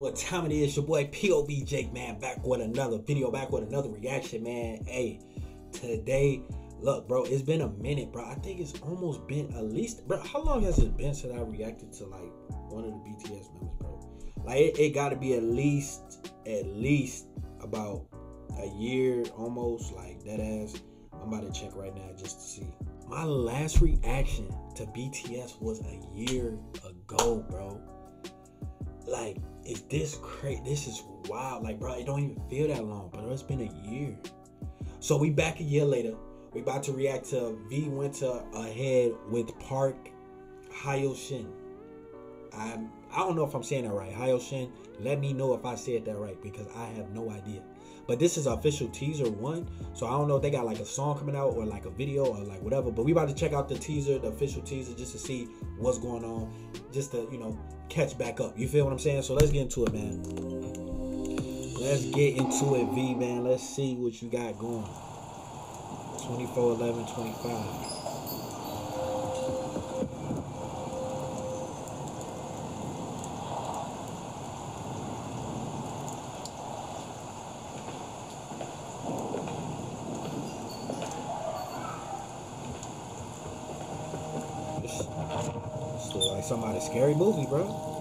What time it is, your boy POV Jake, man, back with another video, back with another reaction, man. Hey, today, look, bro, it's been a minute, bro. I think it's almost been at least, bro, how long has it been since I reacted to like one of the BTS members, bro? Like, it, it got to be at least, at least about a year, almost, like that ass. I'm about to check right now just to see. My last reaction to BTS was a year ago, bro. Like, is this crazy? This is wild. Like, bro, it don't even feel that long, but it's been a year. So we back a year later. We about to react to V Winter ahead with Park Hyoshin. I I don't know if I'm saying that right. Hyoshin. Let me know if I said that right because I have no idea. But this is official teaser one, so I don't know if they got like a song coming out or like a video or like whatever. But we about to check out the teaser, the official teaser, just to see what's going on, just to you know catch back up. You feel what I'm saying? So let's get into it, man. Let's get into it, V man. Let's see what you got going. 24, 11, 25. Still like somebody's scary movie, bro.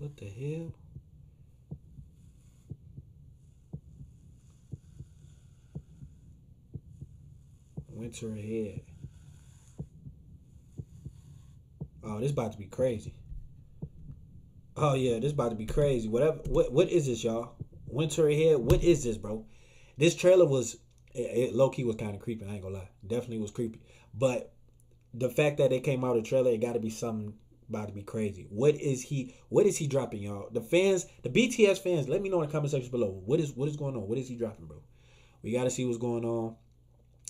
What the hell? Winter ahead. Oh, this about to be crazy. Oh yeah, this about to be crazy. Whatever. What what is this, y'all? Winter ahead. What is this, bro? This trailer was it, it low key was kind of creepy. I ain't gonna lie. Definitely was creepy. But the fact that it came out a trailer, it got to be something about to be crazy. What is he? What is he dropping, y'all? The fans, the BTS fans, let me know in the comment section below. What is what is going on? What is he dropping, bro? We got to see what's going on.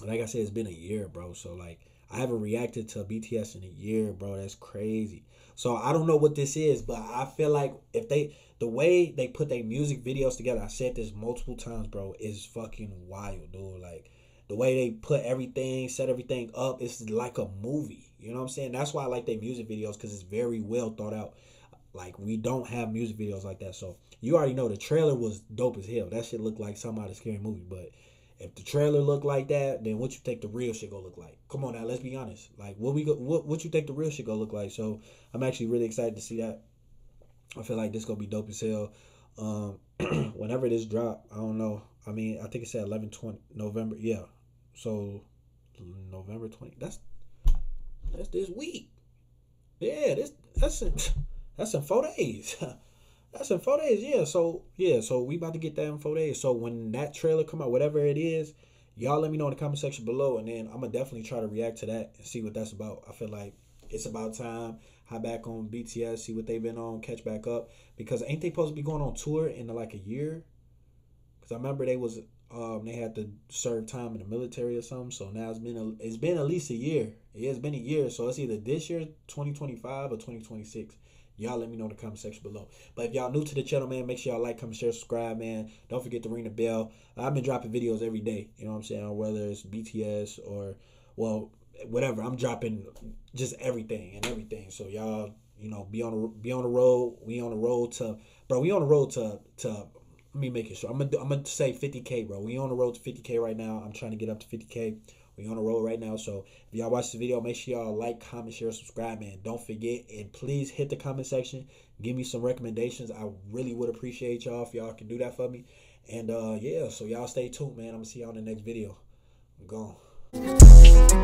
Like I said, it's been a year, bro. So like, I haven't reacted to BTS in a year, bro. That's crazy. So I don't know what this is, but I feel like if they, the way they put their music videos together, I said this multiple times, bro, is fucking wild, dude. Like the way they put everything, set everything up, it's like a movie. You know what I'm saying? That's why I like their music videos because it's very well thought out. Like we don't have music videos like that, so you already know the trailer was dope as hell. That shit looked like some out of scary movie. But if the trailer looked like that, then what you think the real shit gonna look like? Come on now, let's be honest. Like what we go, what what you think the real shit gonna look like? So I'm actually really excited to see that. I feel like this gonna be dope as hell. Um, whenever this drop, I don't know. I mean, I think it said 11 20 November. Yeah, so November 20. That's that's this week. Yeah, this that's in, that's in four days. that's in four days. Yeah. So yeah. So we about to get that in four days. So when that trailer come out, whatever it is, y'all let me know in the comment section below, and then I'm gonna definitely try to react to that and see what that's about. I feel like it's about time. Hop back on BTS, see what they've been on, catch back up because ain't they supposed to be going on tour in like a year? Because I remember they was um, they had to serve time in the military or something. So now it's been a, it's been at least a year. It has been a year. So it's either this year, 2025 or 2026. Y'all let me know in the comment section below. But if y'all new to the channel, man, make sure y'all like, comment, share, subscribe, man. Don't forget to ring the bell. I've been dropping videos every day. You know what I'm saying? Whether it's BTS or, well, whatever. I'm dropping just everything and everything. So y'all, you know, be on the be on the road. We on the road to, bro. We on the road to to let me make it sure. I'm gonna I'm gonna say 50k, bro. We on the road to 50k right now. I'm trying to get up to 50k. We on the road right now. So if y'all watch the video, make sure y'all like, comment, share, subscribe, man. Don't forget and please hit the comment section. Give me some recommendations. I really would appreciate y'all if y'all can do that for me. And uh yeah, so y'all stay tuned, man. I'm gonna see y'all in the next video. I'm gone.